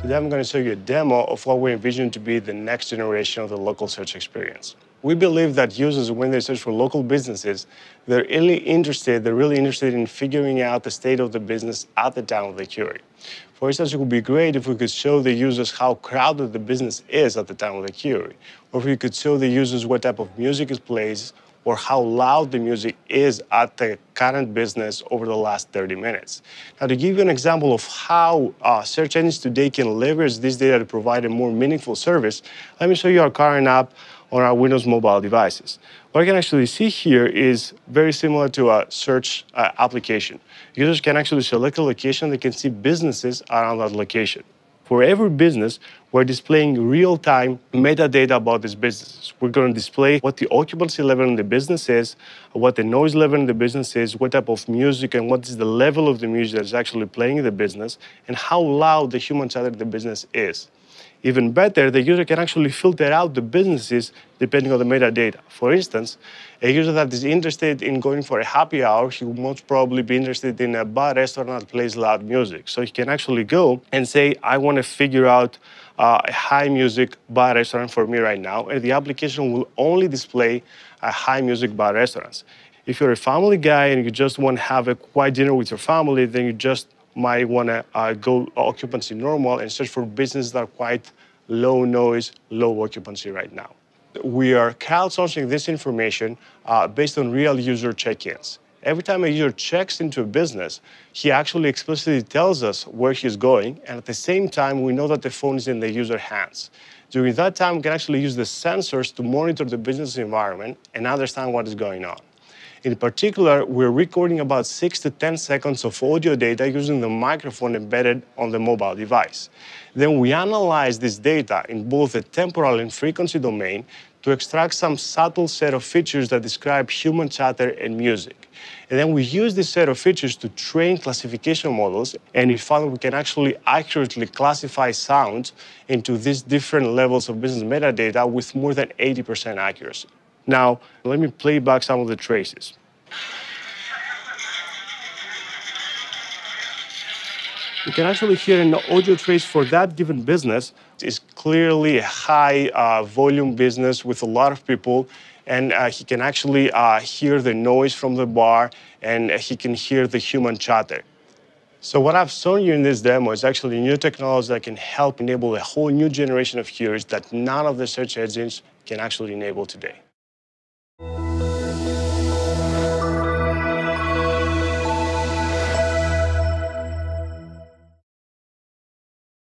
Today I'm going to show you a demo of what we envision to be the next generation of the local search experience. We believe that users, when they search for local businesses, they're really interested, they're really interested in figuring out the state of the business at the time of the query. For instance, it would be great if we could show the users how crowded the business is at the time of the query, or if we could show the users what type of music is played or how loud the music is at the current business over the last 30 minutes. Now, to give you an example of how uh, search engines today can leverage this data to provide a more meaningful service, let me show you our current app on our Windows mobile devices. What I can actually see here is very similar to a search uh, application. Users can actually select a location, they can see businesses around that location. For every business, we're displaying real-time metadata about these businesses. We're going to display what the occupancy level in the business is, what the noise level in the business is, what type of music and what is the level of the music that's actually playing in the business, and how loud the human side of the business is. Even better, the user can actually filter out the businesses depending on the metadata. For instance, a user that is interested in going for a happy hour, he will most probably be interested in a bar restaurant that plays loud music. So he can actually go and say, I want to figure out uh, a high music bar restaurant for me right now, and the application will only display uh, high music bar restaurants. If you're a family guy and you just want to have a quiet dinner with your family, then you just might want to uh, go occupancy normal and search for businesses that are quite low noise, low occupancy right now. We are crowdsourcing this information uh, based on real user check-ins. Every time a user checks into a business, he actually explicitly tells us where he's going, and at the same time, we know that the phone is in the user's hands. During that time, we can actually use the sensors to monitor the business environment and understand what is going on. In particular, we're recording about 6 to 10 seconds of audio data using the microphone embedded on the mobile device. Then we analyze this data in both the temporal and frequency domain to extract some subtle set of features that describe human chatter and music. And then we use this set of features to train classification models, and we found we can actually accurately classify sounds into these different levels of business metadata with more than 80% accuracy. Now, let me play back some of the traces. You can actually hear an audio trace for that given business. It's clearly a high uh, volume business with a lot of people, and uh, he can actually uh, hear the noise from the bar, and he can hear the human chatter. So what I've shown you in this demo is actually new technology that can help enable a whole new generation of queries that none of the search engines can actually enable today.